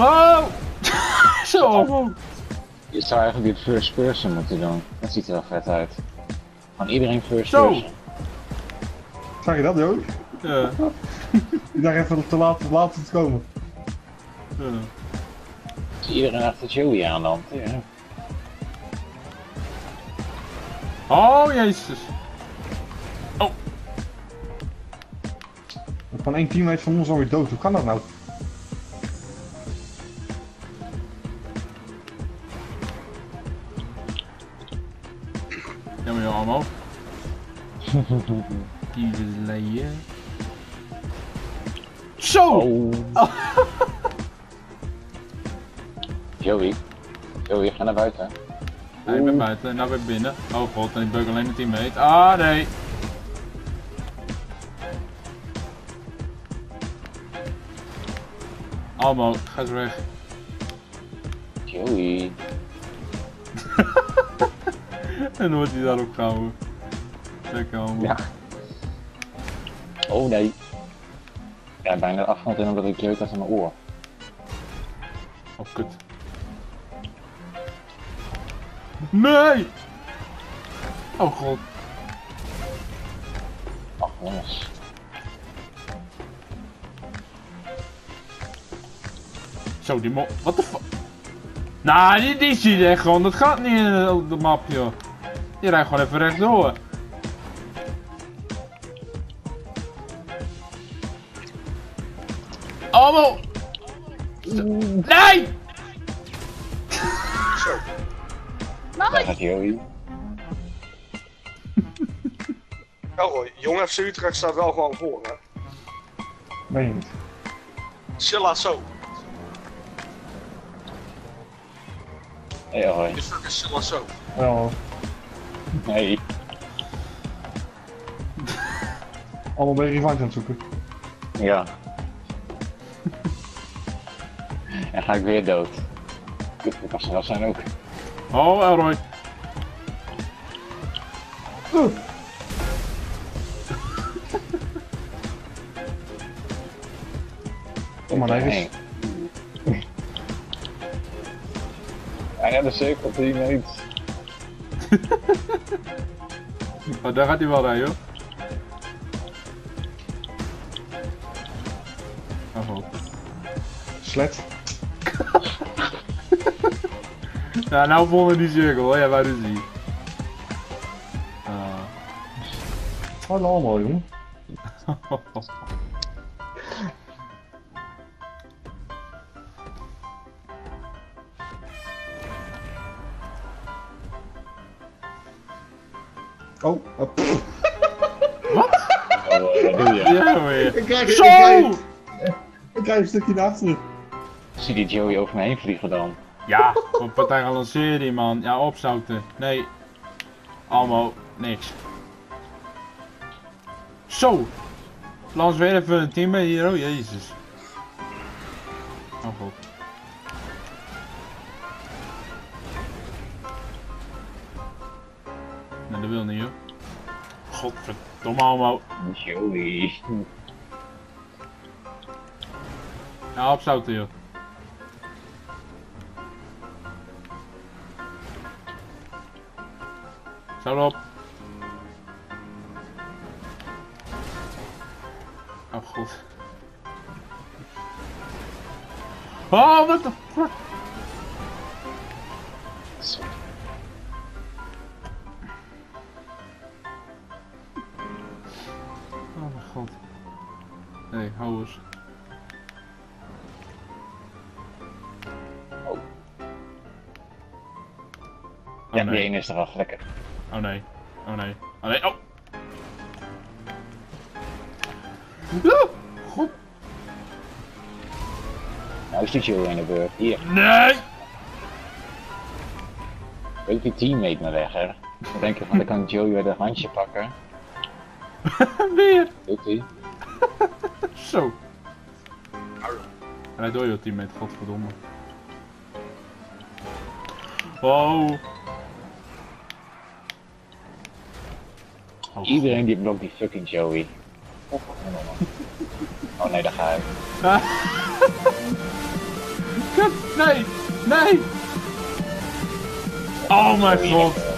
Oh! Zo! Je zou eigenlijk dit first person moeten doen. Dat ziet er wel vet uit. Van iedereen first Zo. person. Zag je dat, Joey? Ja. Ik dacht even te laat, te laat te komen. ja. Is iedereen achter Joey aan dan? Ja. Oh, jezus. Van één teammate van ons alweer dood. Hoe kan dat nou? Jammer joh, allemaal. Die leien. Zo! Oh. Joey. Joey, ga naar buiten. Nee, ik ben buiten en nou ben ik binnen. Oh god, en ik beuk alleen de teammate. Ah, nee. Almo, ga eens weg. Joey. En dan wordt hij daarop gehouden. Lekker Almo. Ja. Oh nee. Ja, bijna afgrond in omdat ik jeuk als aan mijn oor. Oh, kut. Nee! Oh god. Ach jongens. Zo, die mo... Wat de fuck? Nou, die, die zie je echt gewoon. Dat gaat niet in de, de map, joh. Die rijdt gewoon even rechtdoor. Allemaal... Nee! Daar gaat Joey. Wel hoor, Jong FC Utrecht staat wel gewoon voor, hè. Meen je niet? Silla zo. Hey hoi. De fuck is Silla zo. Nee. allemaal bij revanche aan het zoeken. Ja. en ga ik weer dood. Kut, dat kan snel zijn ook. Oh, Elroy. Oeh. Kom maar Nee. nergens. Hij gaat de cirkel teammate. Oh, daar gaat hij wel rijden, joh. Oh. Slet. Ja, nou vonden die cirkel, hoor. Ja, waar is die? Ah. Wat allemaal, jongen. Oh, oh, pff. Oh, wat doe je? Ja, ik krijg, Zo! ik, krijg, ik krijg een stukje naar achteren. Zie die Joey over me heen vliegen dan? Ja, wat partij gelanceerd die man. Ja, opzouten. Nee. Allemaal niks. Zo! Lans weer even een team bij hier, oh jezus. Oh god. Nee, dat wil niet hoor. Godverdomme allemaal. Joey. Ja, opzouten joh. Zo op. Oh god. Oh, what the fuck? Hey, hou eens. Oh. Oh Ja, nee. die ene is eraf, lekker. Oh nee. Oh nee. Oh nee. Oh! Oeh, God. Nou is die Joey in de beurt. Hier, Nee! ook die teammate maar weg, hè. Dan denk je van, dan kan Joey weer dat handje pakken. Weer! Doet hij. Zo. Rijd door je teammate, godverdomme. Wow. Oh, Iedereen die blokt die fucking Joey. Oh nee, daar ga ik. Kut, nee, nee. Oh mijn god.